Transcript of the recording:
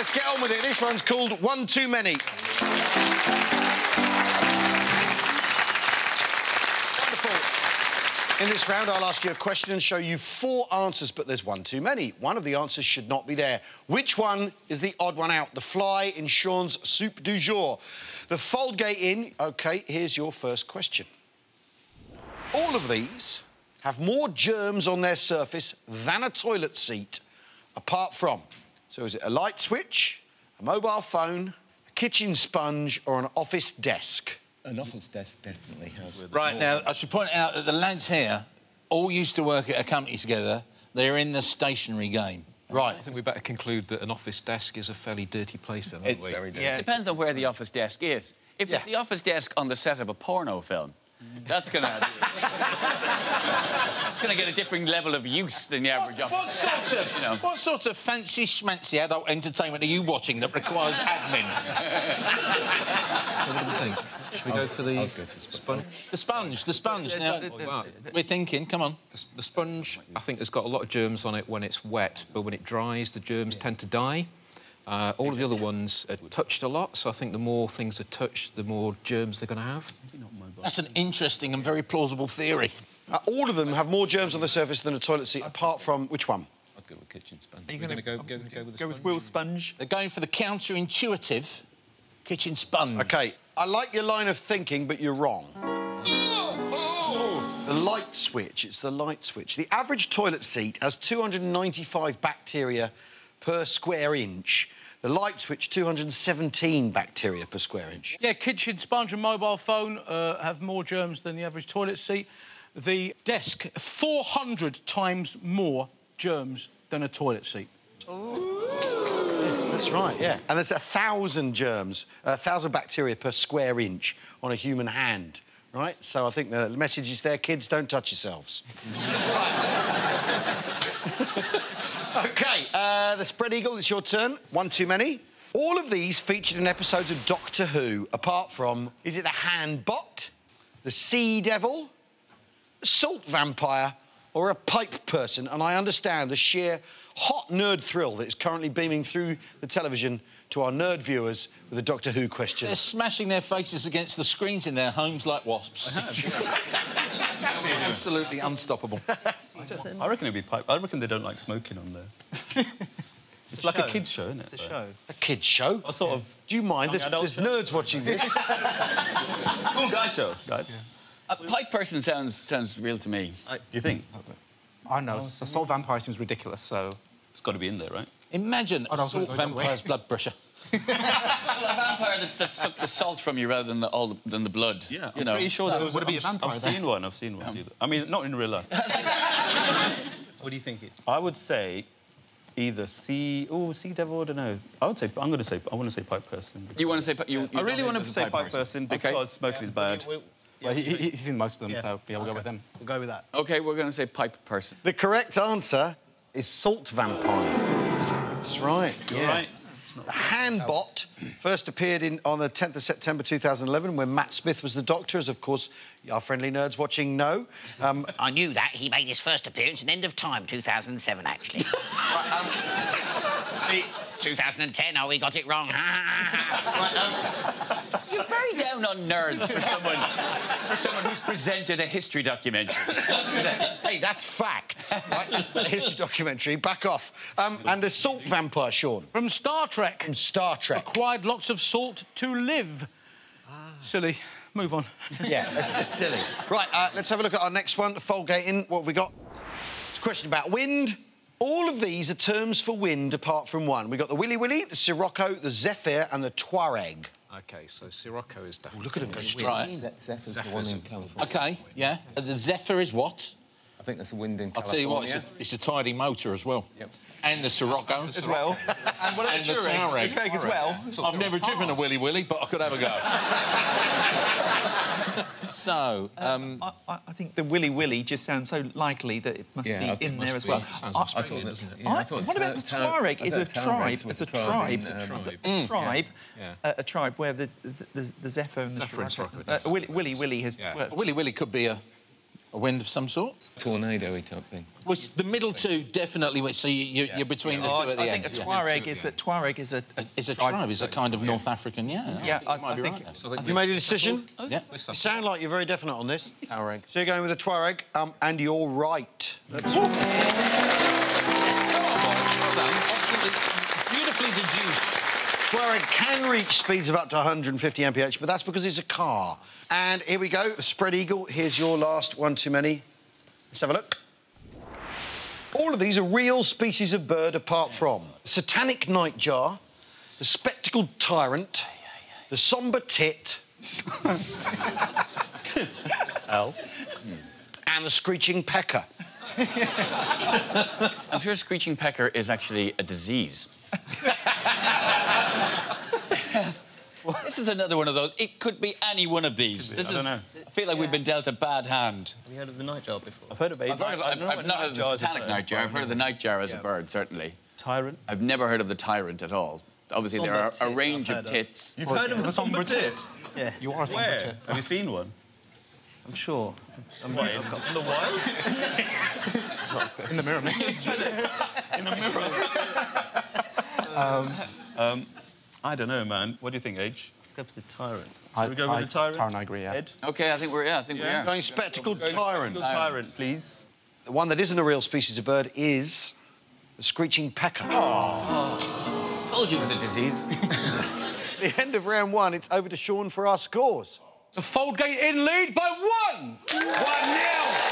Let's get on with it. This one's called One Too Many. In this round, I'll ask you a question and show you four answers, but there's one too many. One of the answers should not be there. Which one is the odd one out? The fly in Sean's soup du jour. The Foldgate Inn. OK, here's your first question. All of these have more germs on their surface than a toilet seat, apart from. So is it a light switch, a mobile phone, a kitchen sponge, or an office desk? An office desk definitely has. Right, now, I should point out that the lads here all used to work at a company together. They're in the stationery game. Right. I think we better conclude that an office desk is a fairly dirty place, then, aren't It's we? very dirty. Yeah. Depends on where the office desk is. If Yeah. it's the office desk on the set of a porno film, that's gonna it's gonna get a different level of use than the average What, what sort of You know. what sort of fancy schmancy adult entertainment are you watching that requires admin? So what do we think? Should we go for the go for sponge? The sponge, the sponge. Now, Wow. we're thinking. Come on. The, the sponge, I think, has got a lot of germs on it when it's wet, but when it dries, the germs tend to die. Uh, all of the other ones are touched a lot, so I think the more things are touched, the more germs they're going to have. That's an interesting and very plausible theory. Uh, all of them have more germs on the surface than a toilet seat, apart from which one? I'd go with kitchen sponge. Are you going to go, go, go with the Go with sponge? Will Sponge. They're going for the counterintuitive kitchen sponge. OK, I like your line of thinking, but you're wrong. The light switch, it's the light switch. The average toilet seat has 295 bacteria per square inch. The light switch, 217 bacteria per square inch. Yeah, kitchen sponge and mobile phone uh, have more germs than the average toilet seat. The desk, 400 times more germs than a toilet seat. That's right, yeah. And there's a thousand germs, a thousand bacteria per square inch on a human hand, right? So I think the message is there, kids, don't touch yourselves. OK, uh, the spread eagle, it's your turn. One too many. All of these featured in episodes of Doctor Who, apart from, is it the hand bot, the sea devil, a salt vampire, or a pipe person? And I understand the sheer hot nerd thrill that is currently beaming through the television to our nerd viewers with a Doctor Who question. They're smashing their faces against the screens in their homes like wasps. Absolutely unstoppable. I reckon it'd be pipe. I reckon they don't like smoking on there. it's like a kids' show, isn't it? It's a show. A kid's show? A sort of Do you mind? There's, there's nerds watching this. cool guy show, guys. A pipe person sounds sounds real to me. Do you think? I know. Oh, the salt vampire seems ridiculous, so... It's got to be in there, right? Imagine oh, a no, salt go the other way. vampire's blood pressure. Well, a vampire that, that sucked the salt from you rather than the, all the, than the blood. Yeah, you I'm know. pretty sure that would it be a I've, vampire I've then? seen one. I've seen one. I mean, not in real life. What do you think it? I would say either sea. Oh, sea devil. I don't know. I would say. I'm going to say. I want to say pipe person. You want to say? You, you I really want to say the pipe person Okay. because smoking is bad. Well, he, he- he's in most of them, so yeah, we'll go with him. We'll go with that. Okay, we're going to say pipe person. the correct answer is salt vampire. That's right. You're yeah. right. The Handbot first appeared in, on the 10th of September 2011 when Matt Smith was the Doctor, as of course our friendly nerds watching know. Um, I knew that. He made his first appearance in End of Time 2007, actually. the- 2010, oh, we got it wrong. You're very down on nerds for someone for someone who's presented a history documentary. hey, that's fact. Right? Here's the documentary. Back off. Um, and a salt vampire, Sean, From Star Trek. from Star Trek. Acquired lots of salt to live. Silly. Move on. Yeah, that's just silly. Right, uh, let's have a look at our next one. Foldgate Inn. What have we got? It's a question about wind. All of these are terms for wind apart from one. We've got the Willy Willy, the Sirocco, the Zephyr, and the Tuareg. OK, so Sirocco is definitely... Look at him go straight. Right. Zephyr's the one in California. OK, yeah. The Zephyr is what? I think that's a wind in I'll tell you what, it's a, it's a tidy motor as well. Yep. And the Sirocco. As well. and what And the Touareg? Touareg. Touareg as well. I've never driven a Willy Willy, but I could have a go. so, um, I, I I think the Willy Willy just sounds so likely that it must Yeah, be in there as well. Sounds I- I Australian, thought that. doesn't it? Yeah, I I- thought what about the Ta- Ta- Tuareg? I Is a tribe. was It's a tribe tribe. It's a tribe. A tribe. Yeah. A, a tribe where the the, the, the Zephyr and the Zephyr and Sirocco- Sirocco, uh, Willy, Willy Willy has Willy Willy could be a A wind of some sort? Tornado type thing. Well, the middle two definitely. So you, you're between the Oh, two at the I end. I think a yeah. Tuareg is a Tuareg is a, a It's a tribe. It's a kind of North African. Yeah. Yeah, I- you might I be think- right there. So I think Have you made a decision? Yeah. You sound like you're very definite on this. Tuareg. So you're going with a Tuareg, um, and you're right. Tuareg can reach speeds of up to 150 mph, but that's because it's a car. And here we go, spread eagle. Here's your last one too many. Let's have a look. All of these are real species of bird apart from the satanic nightjar, the spectacled tyrant, the sombre tit, L. and the screeching pecker. I'm sure screeching pecker is actually a disease. Is another one of those. It could be any one of these. This I is. don't know. I feel like we've been dealt a bad hand. Have you heard of the nightjar before? I've heard of a I've heard of. I've, I've not heard of the satanic nightjar. I've heard of the nightjar as a bird, certainly. Tyrant. I've never heard of the tyrant at all. Obviously, there are a range I've of heard of. tits. You've heard of a somber tit? Yeah. You are a somber tit. Have you seen one? I'm sure. I'm what, in, in the wild? In the mirror, mate. in the mirror. um, I don't know, man. What do you think, H? Let's go for the tyrant. Shall we go with the tyrant? Tyrant, I agree, yeah. Ed? Okay, I think we're. Yeah, I think we are. Going spectacled tyrant. Tyrant, tyrant, please. The one that isn't a real species of bird is the screeching pecker. oh Told you it was a disease. the end of round one, it's over to Sean for our scores. The Foldgate Inn lead by one. One nil.